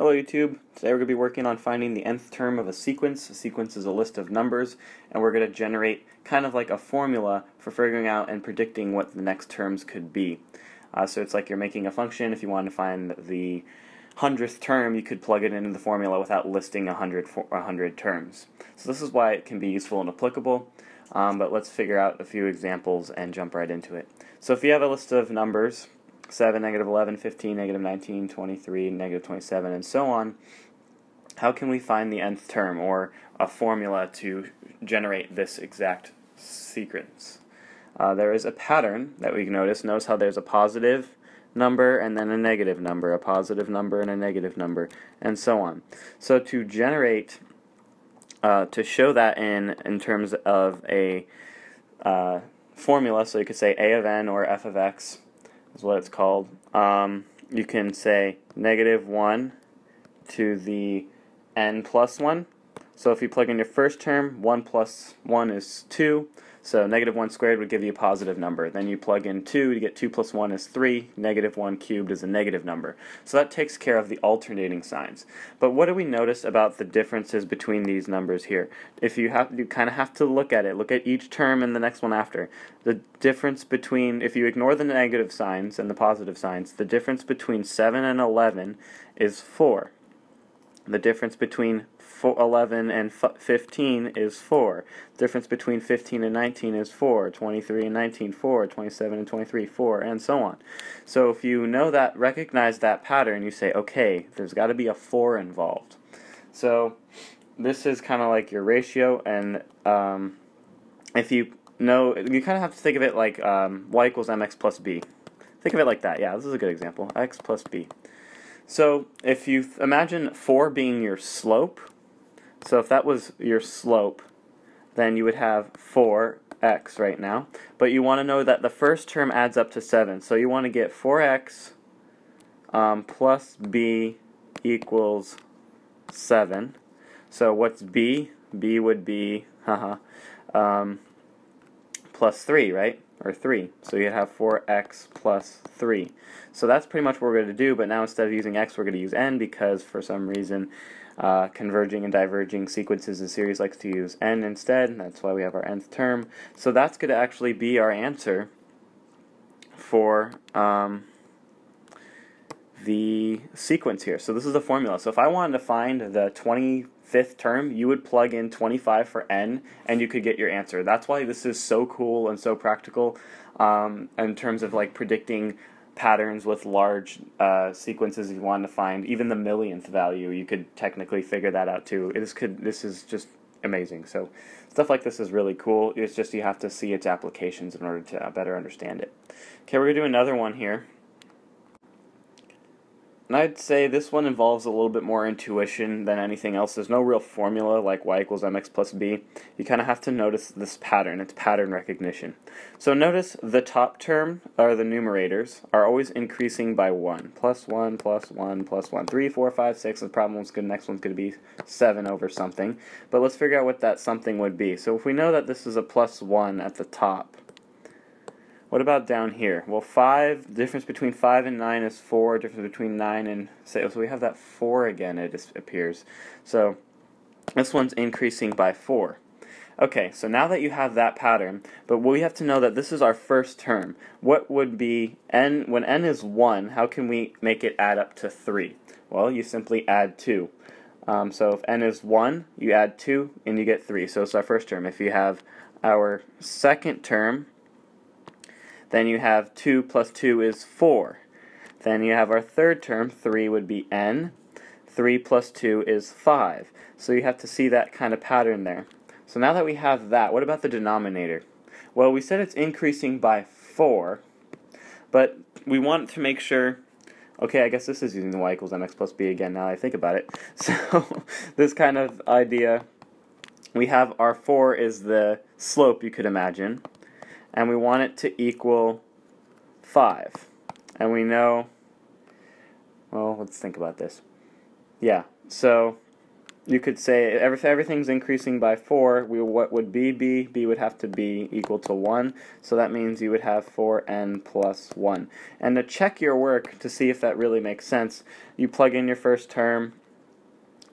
Hello YouTube. Today we're going to be working on finding the nth term of a sequence. A sequence is a list of numbers, and we're going to generate kind of like a formula for figuring out and predicting what the next terms could be. Uh, so it's like you're making a function. If you wanted to find the hundredth term, you could plug it into the formula without listing a hundred, a hundred terms. So this is why it can be useful and applicable. Um, but let's figure out a few examples and jump right into it. So if you have a list of numbers, 7, negative 11, 15, negative 19, 23, negative 27, and so on, how can we find the nth term or a formula to generate this exact sequence? Uh, there is a pattern that we can notice. Notice how there's a positive number and then a negative number, a positive number and a negative number, and so on. So to generate, uh, to show that in, in terms of a uh, formula, so you could say a of n or f of x, is what it's called. Um, you can say negative 1 to the n plus 1. So if you plug in your first term, 1 plus 1 is 2. So negative 1 squared would give you a positive number. Then you plug in 2 to get 2 plus 1 is 3. Negative 1 cubed is a negative number. So that takes care of the alternating signs. But what do we notice about the differences between these numbers here? If you have, you kind of have to look at it. Look at each term and the next one after. The difference between, if you ignore the negative signs and the positive signs, the difference between 7 and 11 is 4. The difference between 11 and 15 is 4. The difference between 15 and 19 is 4. 23 and 19, 4. 27 and 23, 4, and so on. So if you know that, recognize that pattern, you say, okay, there's got to be a 4 involved. So this is kind of like your ratio, and um, if you know, you kind of have to think of it like um, y equals mx plus b. Think of it like that. Yeah, this is a good example. x plus b. So if you imagine 4 being your slope, so if that was your slope, then you would have 4x right now. But you want to know that the first term adds up to 7. So you want to get 4x um, plus b equals 7. So what's b? b would be um, plus 3, right? Or 3. So you'd have 4x plus 3. So that's pretty much what we're going to do, but now instead of using x, we're going to use n because for some reason uh, converging and diverging sequences in series likes to use n instead. That's why we have our nth term. So that's going to actually be our answer for um, the sequence here. So this is the formula. So if I wanted to find the 25th term, you would plug in 25 for n, and you could get your answer. That's why this is so cool and so practical um, in terms of like predicting patterns with large uh, sequences you want to find, even the millionth value, you could technically figure that out too. This could this is just amazing. So stuff like this is really cool. It's just you have to see its applications in order to better understand it. Okay, we're gonna do another one here. And I'd say this one involves a little bit more intuition than anything else. There's no real formula like y equals mx plus b. You kind of have to notice this pattern. It's pattern recognition. So notice the top term, or the numerators, are always increasing by 1. Plus 1, plus 1, plus 1. 3, 4, 5, 6. The problem one's good. Next one's going to be 7 over something. But let's figure out what that something would be. So if we know that this is a plus 1 at the top, what about down here? Well, 5, difference between 5 and 9 is 4, difference between 9 and 6, so we have that 4 again, it appears. So, this one's increasing by 4. Okay, so now that you have that pattern, but we have to know that this is our first term. What would be n, when n is 1, how can we make it add up to 3? Well, you simply add 2. Um, so if n is 1, you add 2, and you get 3. So it's our first term. If you have our second term, then you have 2 plus 2 is 4. Then you have our third term, 3 would be n. 3 plus 2 is 5. So you have to see that kind of pattern there. So now that we have that, what about the denominator? Well, we said it's increasing by 4, but we want to make sure Okay, I guess this is using the y equals mx plus b again now I think about it. So, this kind of idea, we have our 4 is the slope you could imagine and we want it to equal 5. And we know, well, let's think about this. Yeah, so you could say if everything's increasing by 4, we, what would be? b be? b would have to be equal to 1, so that means you would have 4n plus 1. And to check your work to see if that really makes sense, you plug in your first term,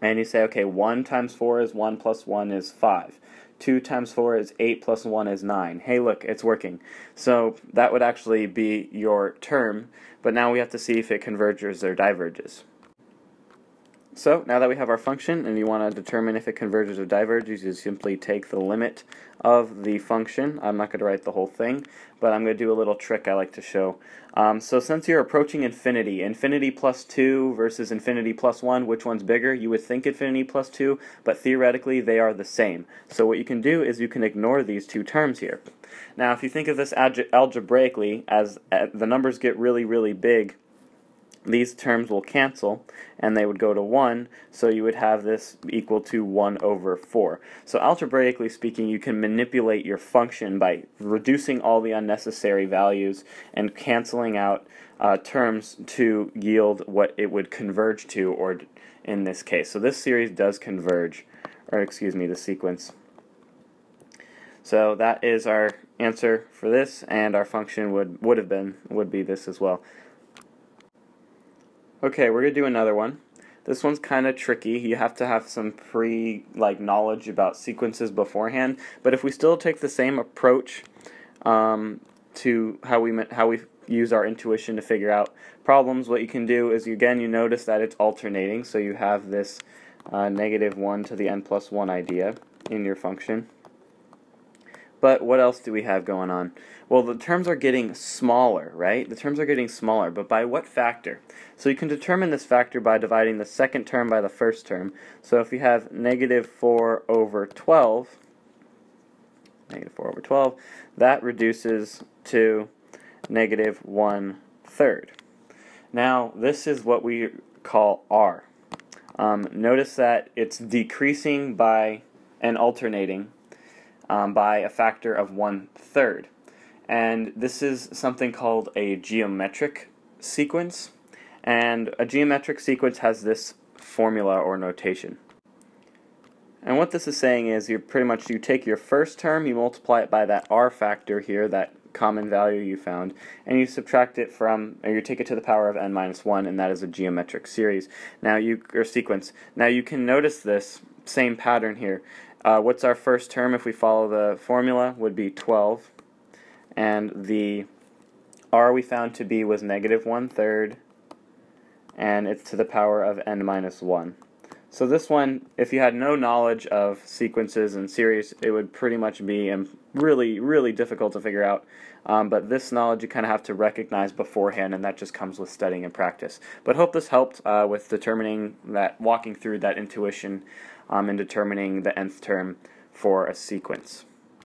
and you say, okay, 1 times 4 is 1 plus 1 is 5. 2 times 4 is 8 plus 1 is 9. Hey, look, it's working. So that would actually be your term, but now we have to see if it converges or diverges. So now that we have our function and you want to determine if it converges or diverges, you simply take the limit of the function. I'm not going to write the whole thing, but I'm going to do a little trick I like to show. Um, so since you're approaching infinity, infinity plus 2 versus infinity plus 1, which one's bigger? You would think infinity plus 2, but theoretically they are the same. So what you can do is you can ignore these two terms here. Now if you think of this algebraically as uh, the numbers get really, really big, these terms will cancel and they would go to 1, so you would have this equal to 1 over 4. So algebraically speaking, you can manipulate your function by reducing all the unnecessary values and canceling out uh, terms to yield what it would converge to, or in this case. So this series does converge, or excuse me, the sequence. So that is our answer for this, and our function would, would have been, would be this as well. Okay, we're gonna do another one. This one's kind of tricky. You have to have some pre like knowledge about sequences beforehand. But if we still take the same approach um, to how we how we use our intuition to figure out problems, what you can do is you, again you notice that it's alternating. So you have this uh, negative one to the n plus one idea in your function. But what else do we have going on? Well, the terms are getting smaller, right? The terms are getting smaller, but by what factor? So you can determine this factor by dividing the second term by the first term. So if you have negative 4 over 12, negative 4 over 12, that reduces to negative 1 third. Now, this is what we call R. Um, notice that it's decreasing by and alternating um, by a factor of one third. And this is something called a geometric sequence. And a geometric sequence has this formula or notation. And what this is saying is you pretty much you take your first term, you multiply it by that r factor here, that common value you found, and you subtract it from, or you take it to the power of n minus 1, and that is a geometric series. Now you, or sequence. Now you can notice this same pattern here. Uh, what's our first term if we follow the formula would be 12. And the r we found to be was negative one third. And it's to the power of n minus 1. So this one, if you had no knowledge of sequences and series, it would pretty much be um, really, really difficult to figure out. Um, but this knowledge you kind of have to recognize beforehand, and that just comes with studying and practice. But hope this helped uh, with determining that, walking through that intuition um, in determining the nth term for a sequence.